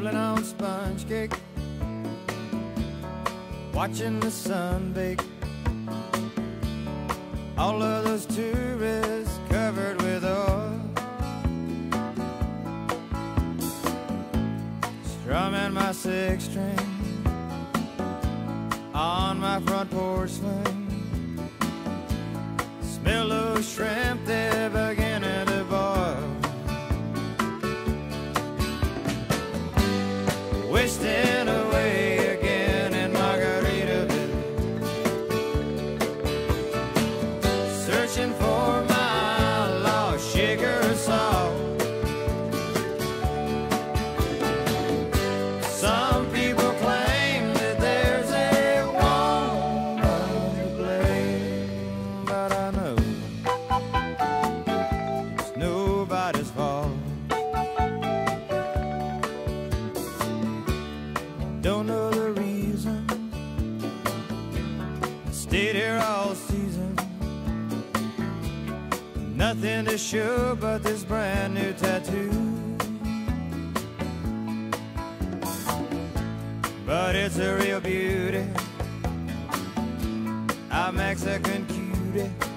nibbling on sponge cake, watching the sun bake. All of those tourists covered with oil, strumming my six string on my front porch swing. Smell those shrimp, they're Searching for my lost sugar salt. Some people claim that there's a woman to blame, but I know it's nobody's fault. Don't know the reason. Stayed here all season. Nothing to show but this brand new tattoo. But it's a real beauty. A Mexican cutie.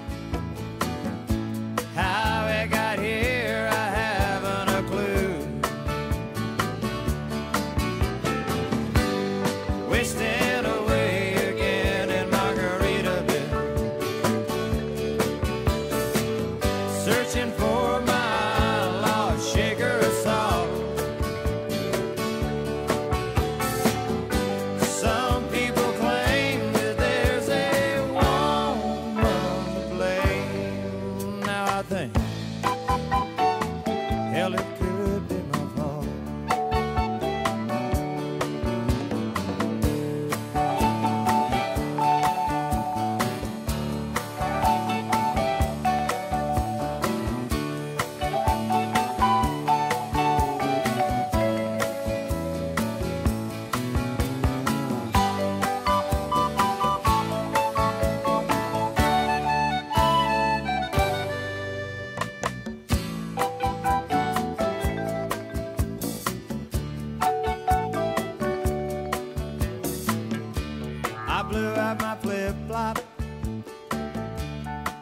Blew out my flip flop,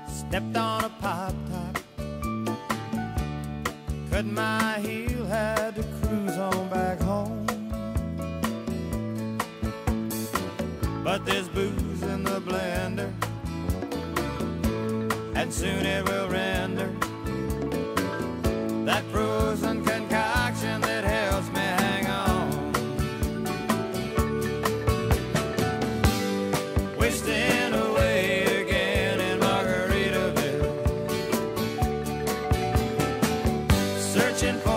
stepped on a pop top, cut my heel, had to cruise on back home. But there's booze in the blender, and soon it will render searching for.